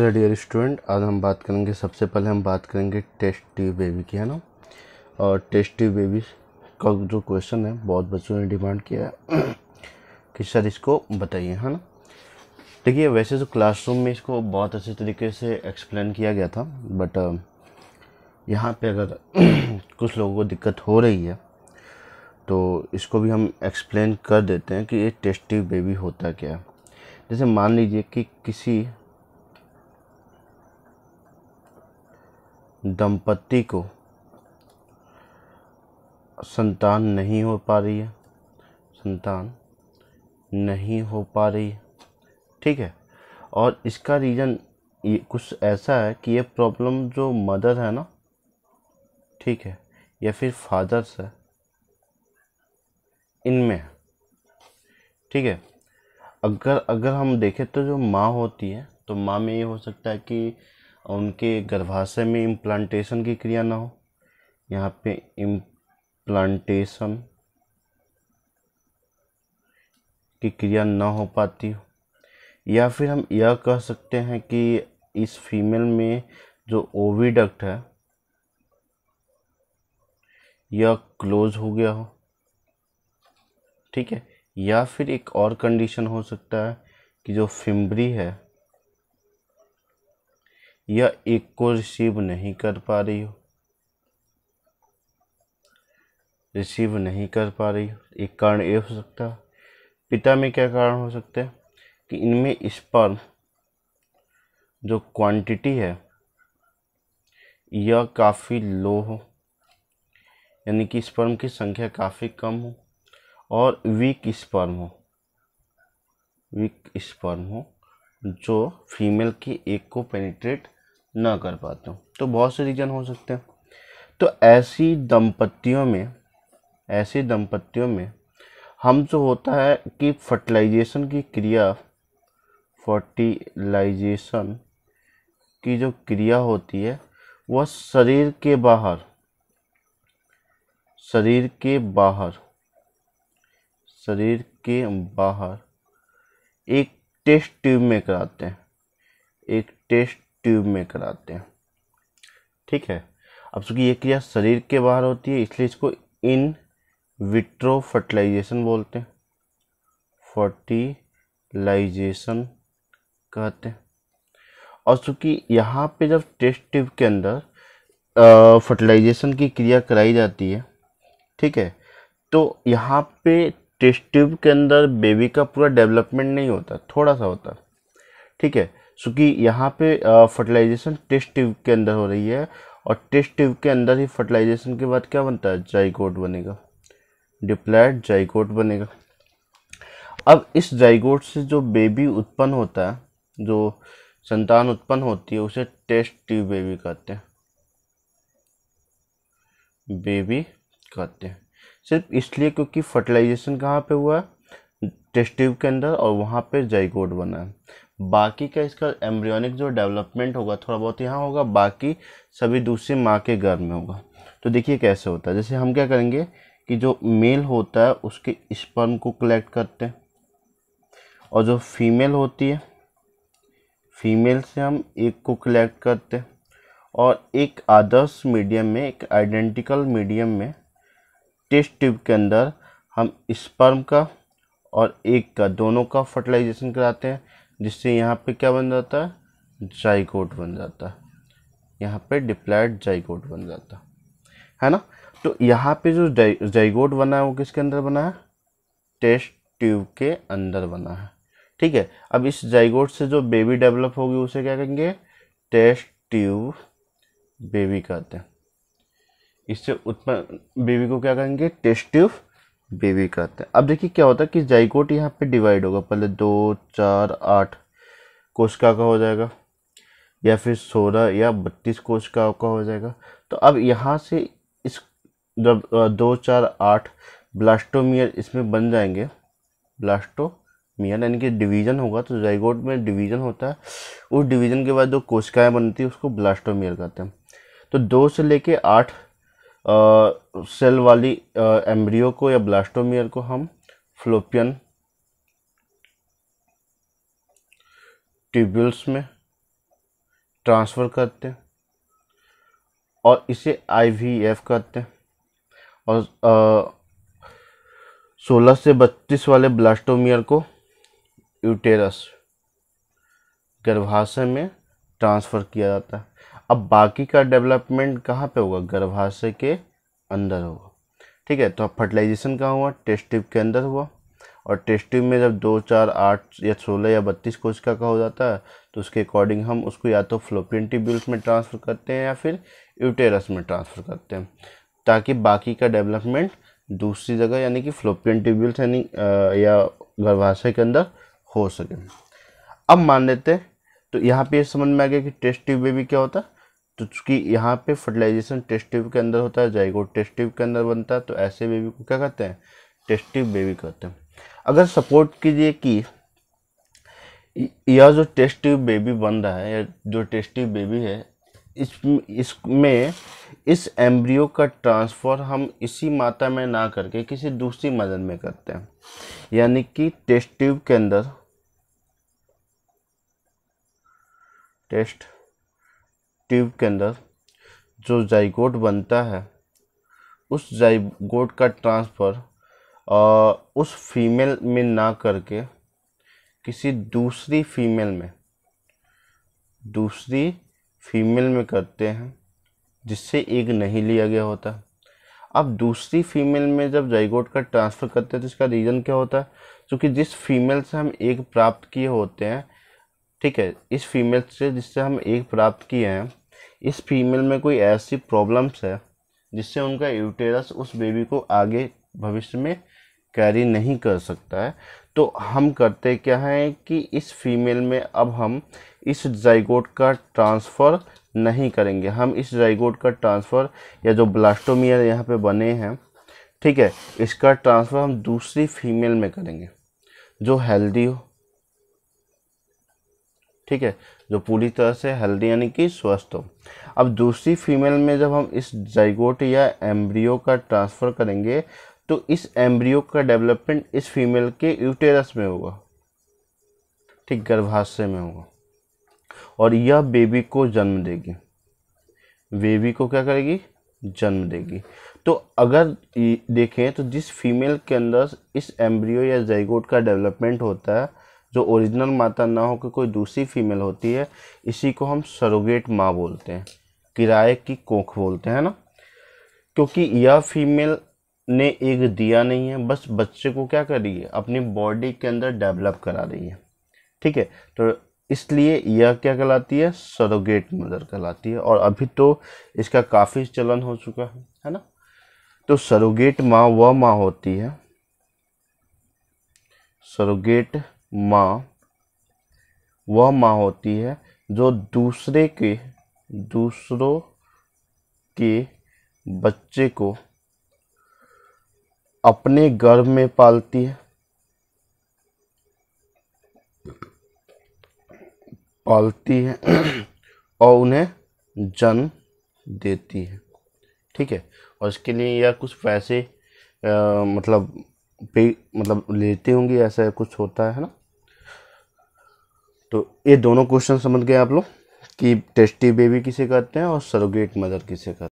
नमस्ते dear student आज हम बात करेंगे, सबसे पहले हम बात करेंगे टेस्ट ट्यूब बेबी की, है ना? और टेस्ट ट्यूब बेबी का जो क्वेश्चन है, बहुत बच्चों ने डिमांड किया है कि सर इसको बताइए, है ना? देखिए, वैसे तो क्लासरूम में इसको बहुत अच्छे तरीके से एक्सप्लेन किया गया था बट यहाँ पे अगर कुछ लोगों को दिक्कत हो रही है तो इसको भी हम एक्सप्लेन कर देते हैं कि ये टेस्ट ट्यूब बेबी होता क्या है। जैसे मान लीजिए कि किसी दंपति को संतान नहीं हो पा रही है। संतान नहीं हो पा रही है। ठीक है? और इसका रीज़न ये कुछ ऐसा है कि ये प्रॉब्लम जो मदर है ना, ठीक है, या फिर फादर्स है, इनमें है। ठीक है? अगर अगर हम देखें तो जो माँ होती है तो माँ में ये हो सकता है कि उनके गर्भाशय में इम्प्लांटेशन की क्रिया ना हो। यहाँ पे इम्प्लांटेशन की क्रिया ना हो पाती हो। या फिर हम यह कह सकते हैं कि इस फीमेल में जो ओविडक्ट है, यह क्लोज हो गया हो। ठीक है? या फिर एक और कंडीशन हो सकता है कि जो फिम्बरी है या एक को रिसीव नहीं कर पा रही हो? रिसीव नहीं कर पा रही हो? एक कारण ये हो सकता है। पिता में क्या कारण हो सकता है? कि इनमें स्पर्म जो क्वांटिटी है यह काफ़ी लो हो। यानी कि स्पर्म की संख्या काफ़ी कम हो और वीक स्पर्म हो। वीक स्पर्म हो, जो फीमेल की एक को पेनिट्रेट ना कर पाते हो। तो बहुत से रीज़न हो सकते हैं। तो ऐसी दंपतियों में, ऐसी दंपतियों में हम जो होता है कि फर्टिलाइजेशन की क्रिया फर्टिलाइजेशन की जो क्रिया होती है, वह शरीर के बाहर, शरीर के बाहर, शरीर के बाहर एक टेस्ट ट्यूब में कराते हैं। एक टेस्ट ट्यूब में कराते हैं। ठीक है? अब चूँकि ये क्रिया शरीर के बाहर होती है, इसलिए इसको इन विट्रो फर्टिलाइजेशन बोलते हैं। फर्टिलाइजेशन कहते हैं। और चूँकि यहाँ पे जब टेस्ट ट्यूब के अंदर फर्टिलाइजेशन की क्रिया कराई जाती है, ठीक है? तो यहाँ पे टेस्ट ट्यूब के अंदर बेबी का पूरा डेवलपमेंट नहीं होता, थोड़ा सा होता। ठीक है? क्योंकि यहाँ पे फर्टिलाइजेशन टेस्ट ट्यूब के अंदर हो रही है और टेस्ट ट्यूब के अंदर ही फर्टिलाइजेशन के बाद क्या बनता है? जाइगोट बनेगा। डिप्लाइड जाइगोट बनेगा। अब इस जाइगोट से जो बेबी उत्पन्न होता है, जो संतान उत्पन्न होती है, उसे टेस्ट ट्यूब बेबी कहते हैं। बेबी कहते हैं। सिर्फ़ इसलिए क्योंकि फर्टिलाइजेशन कहाँ पे हुआ है? टेस्ट ट्यूब के अंदर और वहाँ पे जाइगोट बना है। बाकी का इसका एम्ब्रियोनिक जो डेवलपमेंट होगा, थोड़ा बहुत यहाँ होगा, बाकी सभी दूसरी माँ के गर्भ में होगा। तो देखिए कैसे होता है। जैसे हम क्या करेंगे कि जो मेल होता है, उसके स्पर्म को कलेक्ट करते हैं। और जो फीमेल होती है फीमेल से हम एक को कलेक्ट करते हैं। और एक आदर्श मीडियम में, एक आइडेंटिकल मीडियम में टेस्ट ट्यूब के अंदर हम स्पर्म का और एक का, दोनों का फर्टिलाइजेशन कराते हैं। जिससे यहाँ पे क्या बन जाता है? जाइकोट बन जाता है। यहाँ पे डिप्लाइड जाइकोट बन जाता है। ना? तो यहाँ पे जो जाइगोट बना है वो किसके अंदर बना है? टेस्ट ट्यूब के अंदर बना है। ठीक है? अब इस जाइगोट से जो बेबी डेवलप होगी, उसे क्या कहेंगे? टेस्ट ट्यूब बेबी कहते हैं। इससे उत्पन्न, बेबी को क्या कहेंगे? टेस्ट ट्यूब बेबी कहते हैं। अब देखिए क्या होता है कि जाइकोट यहाँ पे डिवाइड होगा। पहले दो, चार, आठ कोशिका का हो जाएगा, या फिर सोलह या बत्तीस कोशिका का हो जाएगा। तो अब यहाँ से इस जब दो, चार, आठ ब्लास्टोमियर इसमें बन जाएँगे, ब्लास्टोमियर, यानी कि डिवीज़न होगा तो जाइगोट में डिवीज़न होता है। उस डिवीज़न के बाद जो कोशिकाएँ बनती है, उसको ब्लास्टोमियर कहते हैं। तो दो से लेके आठ सेल वाली एम्ब्रियो को या ब्लास्टोमियर को हम फ्लोपियन ट्यूब्यूल्स में ट्रांसफ़र करते हैं और इसे आईवीएफ कहते हैं। और सोलह से बत्तीस वाले ब्लास्टोमियर को यूटेरस गर्भाशय में ट्रांसफ़र किया जाता है। अब बाकी का डेवलपमेंट कहाँ पे होगा? गर्भाशय के अंदर होगा। ठीक है तो अब फर्टिलाइजेशन कहाँ हुआ? टेस्ट ट्यूब के अंदर हुआ। और टेस्ट ट्यूब में जब दो, चार, आठ या सोलह या बत्तीस कोशिका का हो जाता है तो उसके अकॉर्डिंग हम उसको या तो फ्लोपियन ट्यूब्यूल्स में ट्रांसफ़र करते हैं या फिर यूटेरस में ट्रांसफ़र करते हैं, ताकि बाकी का डेवलपमेंट दूसरी जगह यानी कि फ्लोपियन ट्यूब्यूल्स यानी या गर्भाशय के अंदर हो सके। अब मान लेते हैं तो यहाँ पे समझ में आ गया कि टेस्ट ट्यूब बेबी क्या होता है? तो चूँकि यहाँ पे फर्टिलाइजेशन टेस्ट के अंदर होता है जाइगोट टेस्ट के अंदर बनता है तो ऐसे बेबी को क्या कहते हैं? टेस्ट ट्यूब बेबी कहते हैं। अगर सपोर्ट कीजिए कि यह जो टेस्ट बेबी बन रहा है, या जो टेस्ट ट्यूब बेबी है, इस, इसमें इस एम्ब्रियो का ट्रांसफ़र हम इसी माता में ना करके किसी दूसरी मदर में करते हैं। यानी कि टेस्ट ट्यूब के अंदर टेस्ट ट्यूब के अंदर जो जाइगोट बनता है, उस जाइगोट का ट्रांसफ़र उस फीमेल में ना करके किसी दूसरी फीमेल में, दूसरी फीमेल में करते हैं, जिससे एक नहीं लिया गया होता। अब दूसरी फीमेल में जब जाइगोट का ट्रांसफ़र करते हैं तो इसका रीज़न क्या होता है? क्योंकि जिस फीमेल से हम एक प्राप्त किए होते हैं, ठीक है, इस फीमेल से जिससे हम एक प्राप्त किए हैं इस फीमेल में कोई ऐसी प्रॉब्लम्स है जिससे उनका यूटेरस उस बेबी को आगे भविष्य में कैरी नहीं कर सकता है? तो हम करते क्या है कि इस फीमेल में अब हम इस जाइगोट का ट्रांसफ़र नहीं करेंगे। हम इस जाइगोट का ट्रांसफ़र या जो ब्लास्टोमियर यहाँ पे बने हैं, ठीक है, इसका ट्रांसफ़र हम दूसरी फीमेल में करेंगे जो हेल्दी हो। ठीक है, जो पूरी तरह से हेल्दी यानी कि स्वस्थ हो। अब दूसरी फीमेल में जब हम इस जाइगोट या एम्ब्रियो का ट्रांसफ़र करेंगे तो इस एम्ब्रियो का डेवलपमेंट इस फीमेल के यूटेरस में होगा, ठीक गर्भाशय में होगा। और यह बेबी को जन्म देगी। बेबी को क्या करेगी? जन्म देगी। तो अगर देखें तो जिस फीमेल के अंदर इस एम्ब्रियो या जाइगोट का डेवलपमेंट होता है जो ओरिजिनल माता ना होकर कोई दूसरी फीमेल होती है, इसी को हम सरोगेट माँ बोलते हैं। किराए की कोख बोलते हैं ना? क्योंकि यह फीमेल ने एक दिया नहीं है, बस बच्चे को क्या कर रही है? अपनी बॉडी के अंदर डेवलप करा रही है। ठीक है? तो इसलिए यह क्या कहलाती है? सरोगेट मदर कहलाती है। और अभी तो इसका काफ़ी चलन हो चुका है है ना? तो सरोगेट माँ वह माँ होती है। सरोगेट माँ, वह माँ होती है जो दूसरे के, दूसरों के बच्चे को अपने गर्भ में पालती है। पालती है और उन्हें जन्म देती है। ठीक है? और इसके लिए यह कुछ पैसे मतलब पे मतलब लेती होंगी ऐसा कुछ होता है ना? तो ये दोनों क्वेश्चन समझ गए आप लोग कि टेस्टी बेबी किसे कहते हैं और सरोगेट मदर किसे कहते हैं?